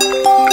Música